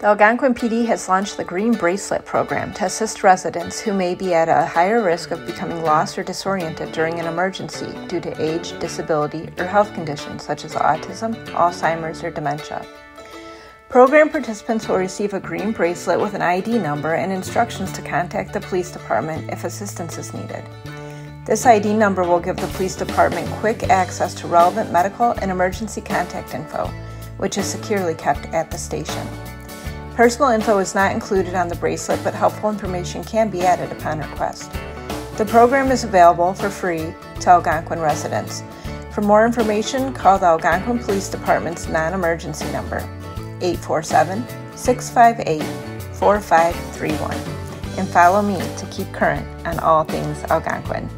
The Algonquin PD has launched the Green Bracelet program to assist residents who may be at a higher risk of becoming lost or disoriented during an emergency due to age, disability, or health conditions such as autism, Alzheimer's, or dementia. Program participants will receive a green bracelet with an ID number and instructions to contact the police department if assistance is needed. This ID number will give the police department quick access to relevant medical and emergency contact info, which is securely kept at the station. Personal info is not included on the bracelet, but helpful information can be added upon request. The program is available for free to Algonquin residents. For more information, call the Algonquin Police Department's non emergency number, 847 658 4531, and follow me to keep current on all things Algonquin.